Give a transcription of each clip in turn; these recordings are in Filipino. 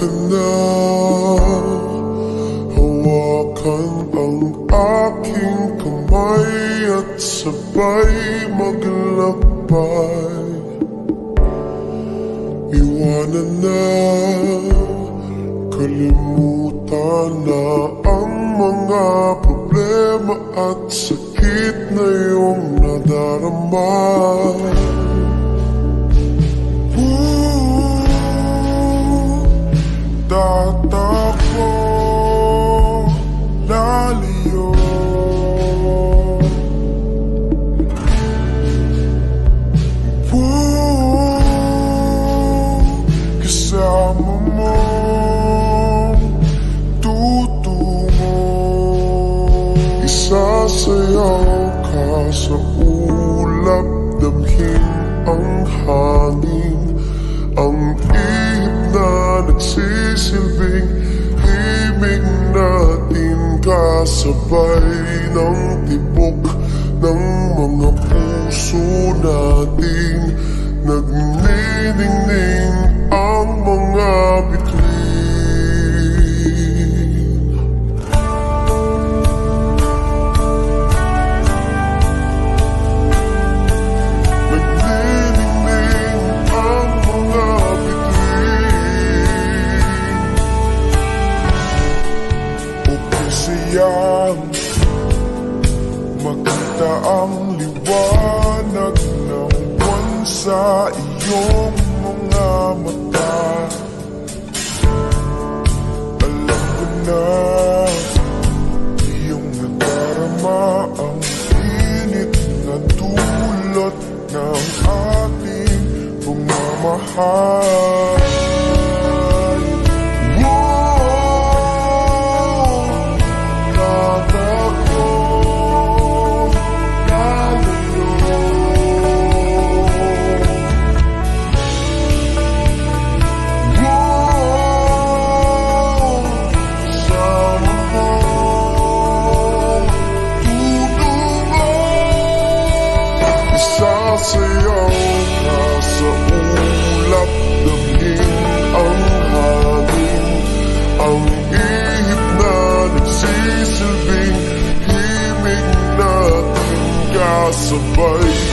ka na Hawakan ang aking kamay At sabay maglakbay. Iwanan na Kalimutan na ang mga problema At sakit na iyong nadarama tutumo Isa sa'yo, kaso kasabay ng tibok Ng mga puso natin. Nagniningning ang mga siyang Makita ang liwanag ng buwan sa iyong mga mata. Alam ko na iyong nadarama ang init na dulot ng ating pagmamahal Isasayaw ka sa ulap Damhin ang hangin Ang ihip na nagsisilbing Himig natin kasabay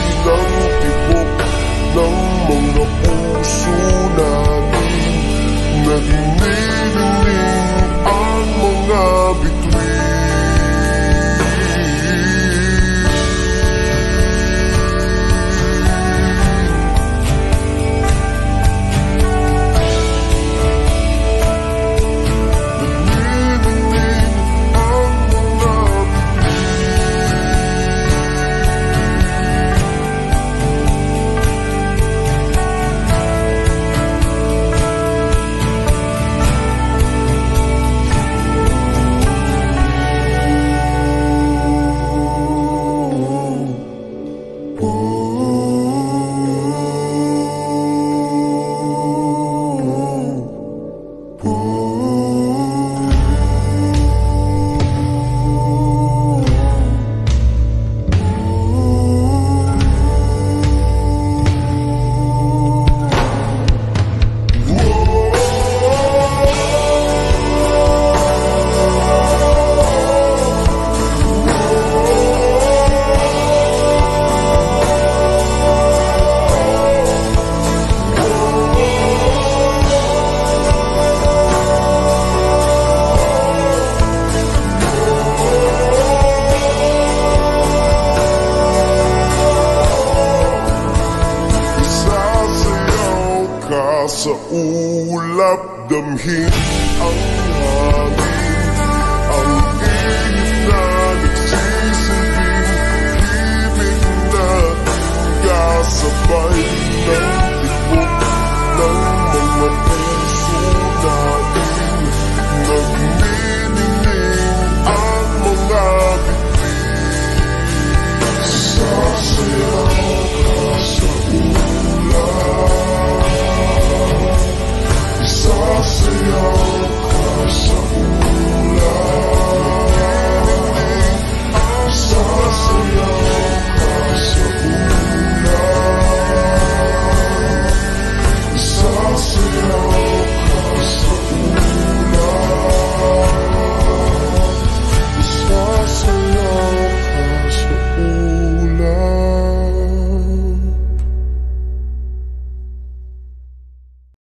sa ulap Damhin ang hangin